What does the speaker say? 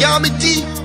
Y'all me.